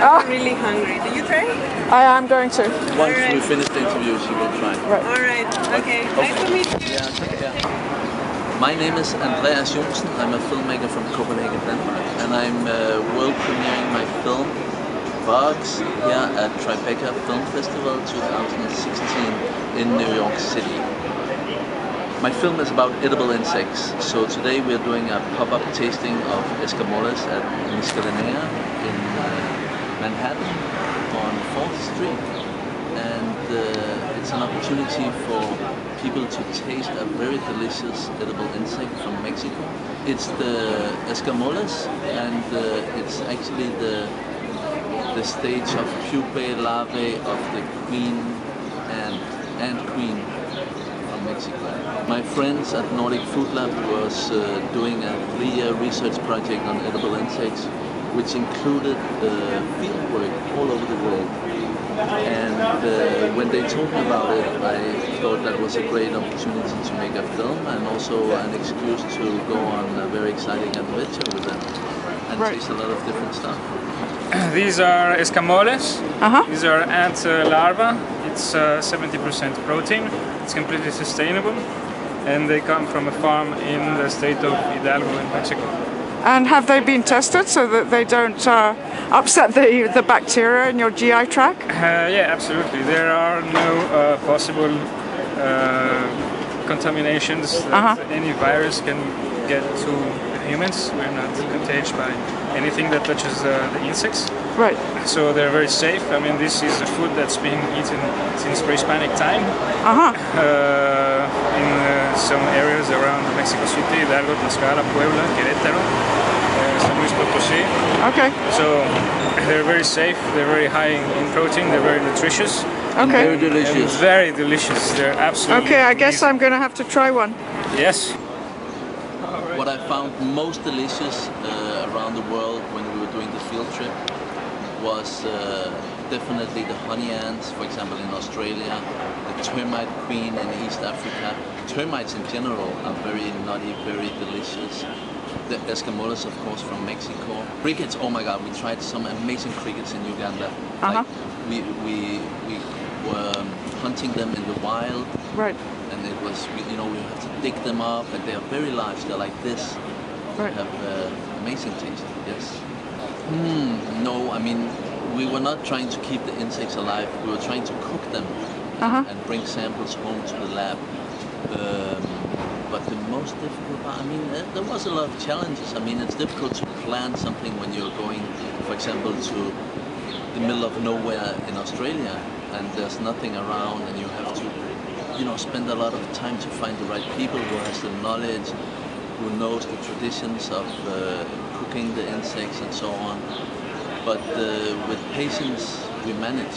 I'm really hungry. Do you try? I am going to. Once Alright. we finish the interview, she will try. Right. All right. Okay. Nice to meet you. Yeah, take. My name is Andreas Johnsen. I'm a filmmaker from Copenhagen, Denmark, and I'm uh, world premiering my film Bugs here at Tribeca Film Festival 2016 in New York City. My film is about edible insects, so today we're doing a pop-up tasting of escamoles at Miscelanea in uh, Manhattan on 4th Street. And uh, it's an opportunity for people to taste a very delicious edible insect from Mexico. It's the escamoles, and uh, it's actually the the stage of pupae larvae of the queen and ant queen from Mexico. My friends at Nordic Food Lab was uh, doing a three-year research project on edible insects, which included uh, field work all over the world. And uh, when they told me about it, I thought that was a great opportunity to make a film and also an excuse to go on a very exciting adventure with them and Right. taste a lot of different stuff. These are escamoles. Uh-huh. These are ant uh, larvae. It's uh, 70% protein. It's completely sustainable. And they come from a farm in the state of Hidalgo in Mexico. And have they been tested so that they don't uh, upset the, the bacteria in your GI tract? Uh, yeah, absolutely. There are no uh, possible uh, contaminations that Uh-huh. any virus can get to humans. We're not contagious by anything that touches uh, the insects. Right. So they're very safe. I mean, this is a food that's been eaten since pre-Hispanic time. Uh-huh. uh, in uh, some areas around Mexico City, Hidalgo, Tlaxcala, Puebla, Querétaro, uh, San Luis Potosí. Okay. So they're very safe, they're very high in, in protein, they're very nutritious, Okay. and delicious. very delicious. They're absolutely Okay, I guess amazing. I'm going to have to try one. Yes. What I found most delicious uh, around the world when we were doing the field trip was uh, definitely the honey ants, for example in Australia, the termite queen in East Africa. Termites in general are very nutty, very delicious. The escamoles, of course, from Mexico. Crickets, oh my god, we tried some amazing crickets in Uganda. Uh-huh. Like, we, we, we were hunting them in the wild Right. And it was you know we have to dig them up and they are very large. They're like this. They have uh, amazing taste yes. Hmm, no i mean we were not trying to keep the insects alive. We were trying to cook them Uh-huh. and bring samples home to the lab. Um, but the most difficult part, I mean, uh, there was a lot of challenges. I mean, it's difficult to plan something when you're going, for example, to the middle of nowhere in Australia and there's nothing around and you have to you know spend a lot of time to find the right people who has the knowledge who knows the traditions of uh, cooking the insects and so on. But uh, with patience we manage